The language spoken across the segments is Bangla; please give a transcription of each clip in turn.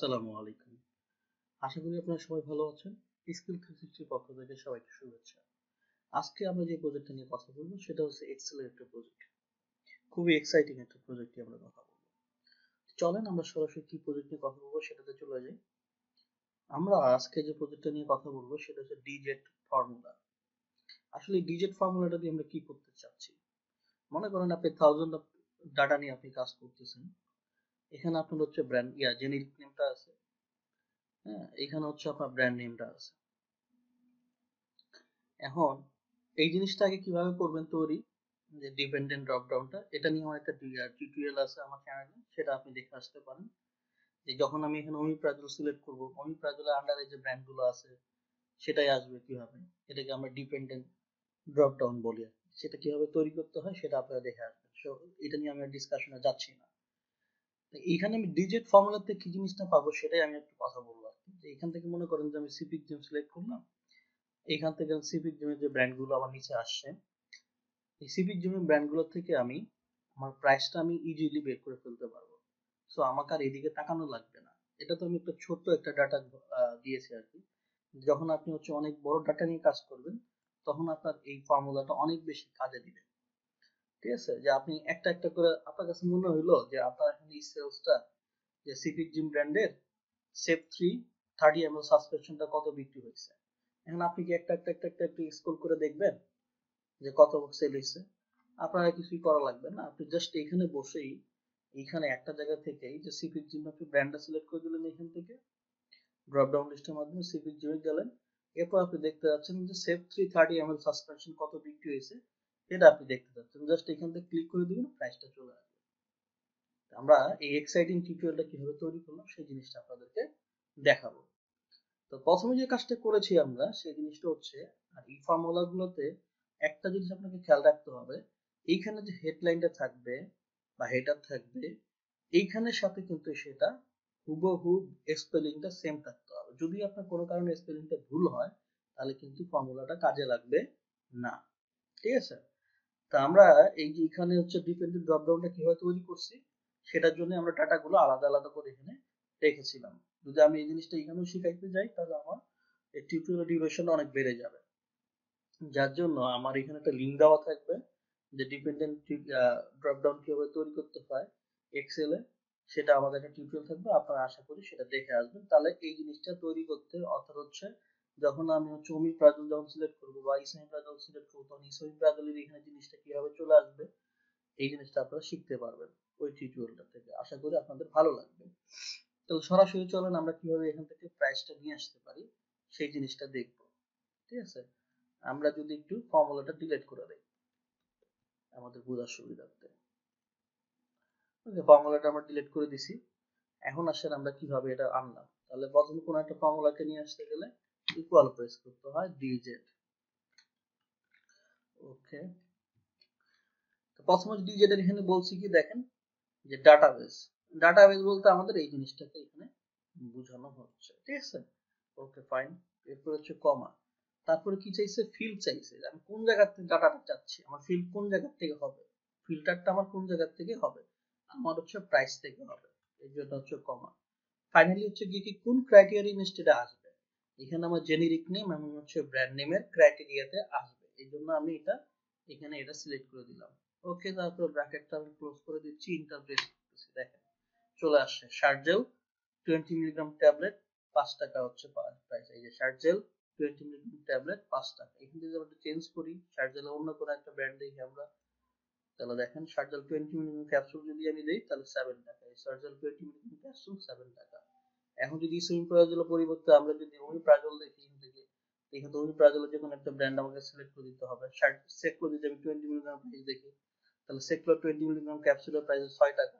আসসালামু আলাইকুম। আশা করি আপনারা সবাই ভালো আছেন। স্কিল থ্রি সিক্সটির পক্ষ থেকে সবাইকে শুভেচ্ছা। আজকে আমরা যে প্রজেক্টটা নিয়ে কথা বলব, সেটা হচ্ছে এক্সেলের একটা প্রজেক্ট খুবই এক্সাইটিং একটা প্রজেক্ট নিয়ে আমরা কথা বলব। চলেন আমরা সরাসরি কি প্রজেক্ট নিয়ে কথা বলব সেটাতে চলে যাই। আমরা আজকে যে প্রজেক্টটা নিয়ে কথা বলব, সেটা হচ্ছে ডিজেট ফর্মুলা আসলে ডিজেট ফর্মুলাটা দিয়ে আমরা কি করতে চাচ্ছি? মনে করেন আপনি থাউজেন্ড অফ ডাটা নিয়ে আপনি কাজ করতেছেন। এখানে আপনার হচ্ছে ব্র্যান্ড ইয়া জেনেরিক নেমটা আছে হ্যাঁ এখানে হচ্ছে আপনার ব্র্যান্ড নেমটা আছে। এখন, এই জিনিসটা আগে কীভাবে করবেন তৈরি? যে ডিপেন্ডেন্ট ড্রপ ডাউনটা এটা নিয়ে আমার একটা টিউটোরিয়াল আছে আমার চ্যানেলে সেটা আপনি দেখে আসতে পারেন। যে যখন আমি এখানে অমিপ্রাজল সিলেক্ট করব অমিপ্রাজলের আন্ডারে যে ব্র্যান্ডগুলো আছে, সেটাই আসবে কীভাবে? এটাকে আমরা ডিপেন্ডেন্ট ড্রপ ডাউন বলি সেটা কীভাবে তৈরি করতে হয়, সেটা আপনারা দেখে আসবেন। এটা নিয়ে আমি ডিসকাশনে যাচ্ছি না। এইখানে আমি ডিজিট ফর্মুলাতে কি জিনিসটা পাবো সেটাই আমি একটু কথা বলব কি। এখান থেকে মনে করেন যে আমি সিপিক জিম সিলেক্ট করলাম এইখান থেকে সিপিক জিমের যে ব্র্যান্ডগুলো আমার নিচে আসছে, এই সিপিক জিমের ব্র্যান্ডগুলো থেকে আমি আমার প্রাইসটা আমি ইজিলি বের করে ফেলতে পারব। সো আমাকে আর এদিকে তাকানো লাগবে না। এটা তো আমি একটা ছোট্ট একটা ডাটা দিয়েছি আর কি। যখন আপনি হচ্ছে অনেক বড় ডাটা নিয়ে কাজ করবেন, তখন আপনার এই ফর্মুলাটা অনেক বেশি কাজে দিবে। ঠিক আছে? যে আপনি একটা একটা করে আপনার কাছে মনে হইল যে আপনার এখানে এই সেলসটা যে সিপিক জিম ব্র্যান্ডের safe three thirty M L সাসপেনশনটা কত বিক্রি হয়েছে? এখন আপনি কি একটা একটা একটা একটা একটু স্ক্রল করে দেখবেন যে কত সেল হয়েছে? আপনারা কিছুই করা লাগবে না। আপনি জাস্ট এখানে বসেই, এইখানে একটা জায়গা থেকেই যে সিপিক জিম আপনি ব্র্যান্ডটা সিলেক্ট করে দিলেন এখান থেকে ড্রপ ডাউন লিস্টের মাধ্যমে সিপিক জিমে গেলেন। এরপর আপনি দেখতে পাচ্ছেন যে safe three thirty M L suspension কত বিক্রি হয়েছে? এটা আপনি দেখতে পাচ্ছেন জাস্ট এখান থেকে ক্লিক করে দিবেন প্রাইসটা চলে আসবে। আমরা এই এক্সাইটিং টিউটোরিয়ালটা কীভাবে তৈরি করলাম, সেই জিনিসটা আপনাদেরকে দেখাবো। তো প্রথমে যে কাজটা করেছি আমরা, সেই জিনিসটা হচ্ছে, আর এই ফর্মুলা গুলোতে একটা জিনিস আপনাকে খেয়াল রাখতে হবে, এইখানে যে হেডলাইনটা থাকবে বা হেডার থাকবে, এইখানের সাথে কিন্তু সেটা হুবহু স্পেলিংটা সেম থাকতে হবে। যদি আপনার কোনো কারণে স্পেলিংটা ভুল হয়, তাহলে কিন্তু ফর্মুলাটা কাজে লাগবে না। ঠিক আছে? তা আমরা এই যে এখানে হচ্ছে ডিপেন্ডেন্ট ড্রপ ডাউনটা কীভাবে তৈরি করছি, সেটার জন্য আমরা ডাটাগুলো আলাদা আলাদা করে এখানে রেখেছিলাম। যদি আমি এই জিনিসটা এখানেও শিখাইতে যাই, তাহলে আমার এই টিউটোরিয়াল ডিউরেশন অনেক বেড়ে যাবে। যার জন্য আমার এখানে একটা লিঙ্ক দেওয়া থাকবে, যে ডিপেন্ডেন্ট ড্রপ ডাউন কীভাবে তৈরি করতে হয় এক্সেলে সেটা আমাদের একটা টিউটোরিয়াল থাকবে, আপনারা আশা করি সেটা দেখে আসবেন। তাহলে এই জিনিসটা তৈরি করতে অর্থাৎ হচ্ছে যখন আমি হচ্ছে অমির প্রাজল যখন সিলেক্ট করব বা ইসলামী প্রাজল সিলেক্ট করব, তখন ইসলামী প্রাজলের এখানে জিনিসটা কীভাবে চলে আসবে, এই জিনিসটা আপনারা শিখতে পারবেন ওই টিউটোরিয়ালটা থেকে। আশা করি আপনাদের ভালো লাগবে। তাহলে সরাসরি চলেন, আমরা কীভাবে এখান থেকে প্রাইসটা নিয়ে আসতে পারি, সেই জিনিসটা দেখব। ঠিক আছে? আমরা যদি একটু ফর্মুলাটা ডিলিট করে দেই, আমাদের বোঝার সুবিধার্থে। ওকে ফর্মুলাটা আমরা ডিলিট করে দিছি। এখন আসেন আমরা কীভাবে এটা আনলাম। তাহলে প্রথমে কোন একটা ফর্মুলাকে নিয়ে আসতে গেলে ইকুয়াল প্রেস করতে হয় ডিজেড ওকে তো প্রথমে ডিজেড এর এখানে বলছি কি দেখেন, যে ডাটাবেস ডাটাবেস বলতে আমাদের এই জিনিসটাকে এখানে বোঝানো হচ্ছে, ঠিক আছে? ওকে ফাইন এরপর হচ্ছে কমা তারপরে কি চাইছে? ফিল্ড চাইছে। আমি কোন জায়গা থেকে ডাটাটা চাচ্ছি? আমার ফিল্ড কোন জায়গা থেকে হবে? ফিল্টারটা আমার কোন জায়গা থেকে হবে? আমার হচ্ছে প্রাইস থেকে হবে। এই জন্য হচ্ছে কমা ফাইনালি হচ্ছে গিয়ে কি কোন ক্রাইটেরিয়া ইনস্টেডে আসবে? এখানে আমার জেনেরিক নেম এবং হচ্ছে ব্র্যান্ড নেমের ক্রাইটেরিয়াতে আসবে। এই জন্য আমি এটা, এখানে এটা সিলেক্ট করে দিলাম। ওকে তারপর ব্র্যাকেটটা আমি ক্লোজ করে দিচ্ছি ইন্টার প্রেস করতেছি, দেখেন। চলে আসছে শার্জেল টোয়েন্টি মিলিগ্রাম ট্যাবলেট পাঁচ টাকা হচ্ছে প্রাইস এই যে শার্জেল টোয়েন্টি মিলিগ্রাম ট্যাবলেট পাঁচ টাকা। এখান থেকে আমরা চেঞ্জ করি শার্জেলে অন্য কোনো একটা ব্র্যান্ড দেখি আমরা, তাহলে দেখেন শার্জেল টোয়েন্টি মিলিগ্রাম ক্যাপসুল যদি আমি দিই, তাহলে সেভেন টাকা। এই শার্জেল টোয়েন্টি মিলিগ্রাম ক্যাপসুল সেভেন টাকা। এখন যদি সুইম প্রাজলের পরিবর্তে আমরা যদি ওমি প্রাজল দেখি থেকে এখানে ওমি প্রাজলের যে কোনো একটা ব্র্যান্ড আমাকে সিলেক্ট করে দিতে হবে। সেকলো যদি আমি টোয়েন্টি মিলিগ্রাম প্রাইস দেখি, তাহলে সেকলো টোয়েন্টি মিলিগ্রাম ক্যাপসুলের প্রাইস ছয় টাকা।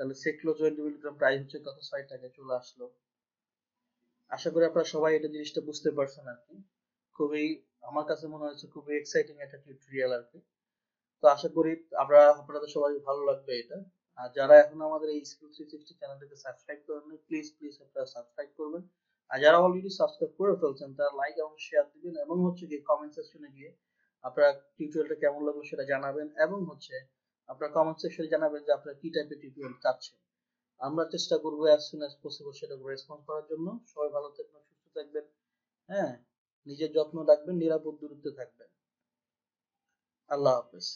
তাহলে সেকলো টোয়েন্টি মিলিগ্রাম প্রাইস হচ্ছে কত? ছয় টাকায় চলে আসলো। আশা করি আপনারা সবাই এটা জিনিসটা বুঝতে পারছেন আর কি। খুবই, আমার কাছে মনে হয়েছে খুবই এক্সাইটিং একটা টিউটোরিয়াল আর কি। তো আশা করি আমরা আপনাদের সবাই ভালো লাগবে এটা। আর যারা এখন আমাদের এই স্কিল থ্রি সিক্সটি চ্যানেলটাকে সাবস্ক্রাইব করেন প্লিজ প্লিজ আপনারা সাবস্ক্রাইব করবেন। আর যারা অলরেডি সাবস্ক্রাইব করে ফেলছেন, তারা লাইক এবং শেয়ার দিবেন এবং হচ্ছে কি কমেন্ট সেকশনে গিয়ে আপনারা টিউটোরিয়ালটা কেমন লাগল সেটা জানাবেন এবং হচ্ছে আপনারা কমেন্ট সেকশনে জানাবেন যে আপনারা কি টাইপের টিউটোরিয়াল চাচ্ছেন। আমরা চেষ্টা করব অ্যাজ সুন অ্যাজ পসিবল সেটা রেসপন্স করার জন্য। সবাই ভালো থাকবেন, সুস্থ থাকবেন হ্যাঁ? নিজের যত্ন রাখবেন, নিরাপদ দূরত্বে থাকবেন। আল্লাহ হাফেজ।